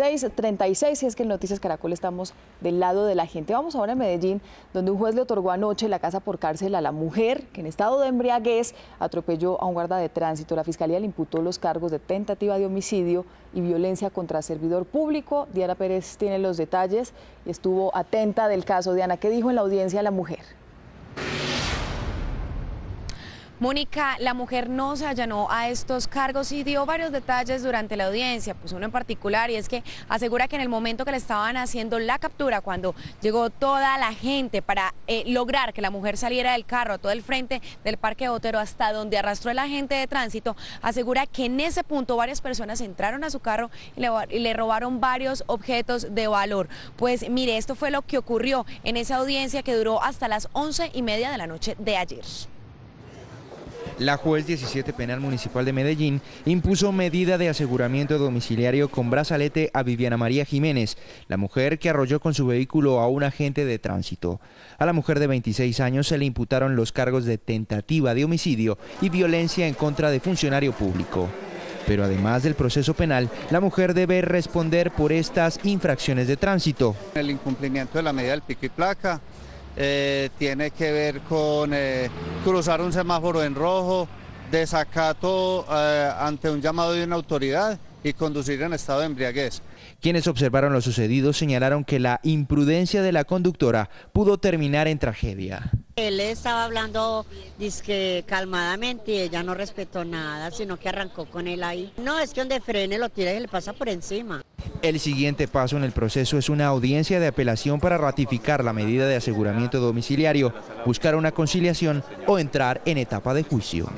6.36 y es que en Noticias Caracol estamos del lado de la gente. Vamos ahora a Medellín, donde un juez le otorgó anoche la casa por cárcel a la mujer que en estado de embriaguez atropelló a un guarda de tránsito. La Fiscalía le imputó los cargos de tentativa de homicidio y violencia contra servidor público. Diana Pérez tiene los detalles y estuvo atenta del caso. Diana, ¿qué dijo en la audiencia la mujer? Mónica, la mujer no se allanó a estos cargos y dio varios detalles durante la audiencia, pues uno en particular, y es que asegura que en el momento que le estaban haciendo la captura, cuando llegó toda la gente para eh, lograr que la mujer saliera del carro, todo el frente del Parque Otero hasta donde arrastró el agente de tránsito, asegura que en ese punto varias personas entraron a su carro y le robaron varios objetos de valor. Pues mire, esto fue lo que ocurrió en esa audiencia que duró hasta las once y media de la noche de ayer. La juez 17 Penal Municipal de Medellín impuso medida de aseguramiento domiciliario con brazalete a Viviana María Jiménez, la mujer que arrolló con su vehículo a un agente de tránsito. A la mujer de 26 años se le imputaron los cargos de tentativa de homicidio y violencia en contra de funcionario público. Pero además del proceso penal, la mujer debe responder por estas infracciones de tránsito. El incumplimiento de la medida del pico y placa, eh, tiene que ver con eh, cruzar un semáforo en rojo, desacato eh, ante un llamado de una autoridad y conducir en estado de embriaguez. Quienes observaron lo sucedido señalaron que la imprudencia de la conductora pudo terminar en tragedia. Él estaba hablando disque calmadamente y ella no respetó nada, sino que arrancó con él ahí. No, es que donde frene lo tira y le pasa por encima. El siguiente paso en el proceso es una audiencia de apelación para ratificar la medida de aseguramiento domiciliario, buscar una conciliación o entrar en etapa de juicio.